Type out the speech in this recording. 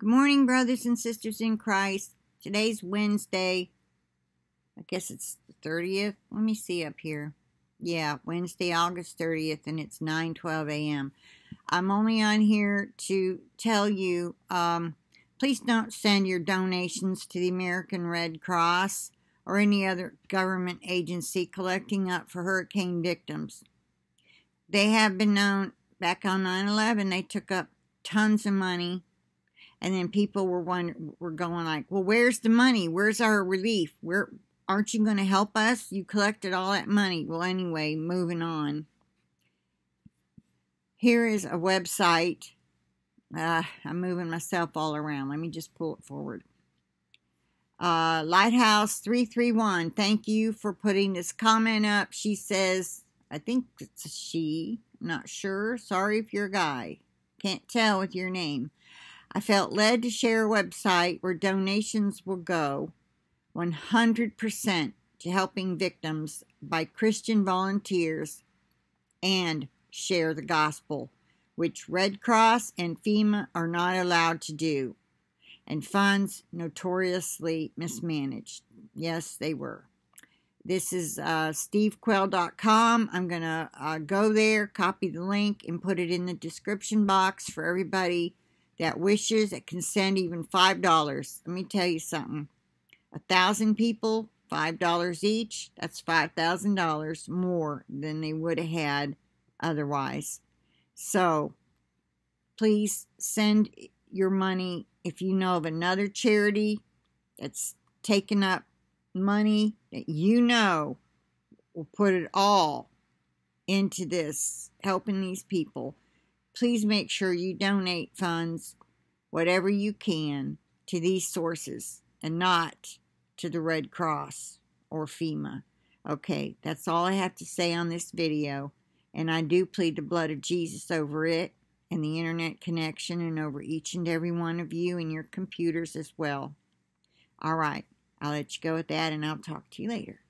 Good morning, brothers and sisters in Christ. Today's Wednesday. I guess it's the 30th. Let me see up here. Yeah, Wednesday, August 30th, and it's 9:12 a.m. I'm only on here to tell you um, please don't send your donations to the American Red Cross or any other government agency collecting up for hurricane victims. They have been known back on 9 11, they took up tons of money and then people were wondering, were going like, well, where's the money? Where's our relief? Where aren't you going to help us? You collected all that money. Well, anyway, moving on. Here is a website. Uh, I'm moving myself all around. Let me just pull it forward. Uh, Lighthouse 331, thank you for putting this comment up. She says, I think it's a she, not sure. Sorry if you're a guy. Can't tell with your name. I felt led to share a website where donations will go 100% to helping victims by Christian volunteers and share the gospel, which Red Cross and FEMA are not allowed to do, and funds notoriously mismanaged. Yes, they were. This is uh, stevequayle.com. I'm going to uh, go there, copy the link, and put it in the description box for everybody that wishes that can send even $5. Let me tell you something. A thousand people, $5 each, that's $5,000 more than they would have had otherwise. So please send your money if you know of another charity that's taken up money that you know will put it all into this, helping these people please make sure you donate funds, whatever you can, to these sources and not to the Red Cross or FEMA. Okay, that's all I have to say on this video. And I do plead the blood of Jesus over it and the internet connection and over each and every one of you and your computers as well. All right, I'll let you go with that and I'll talk to you later.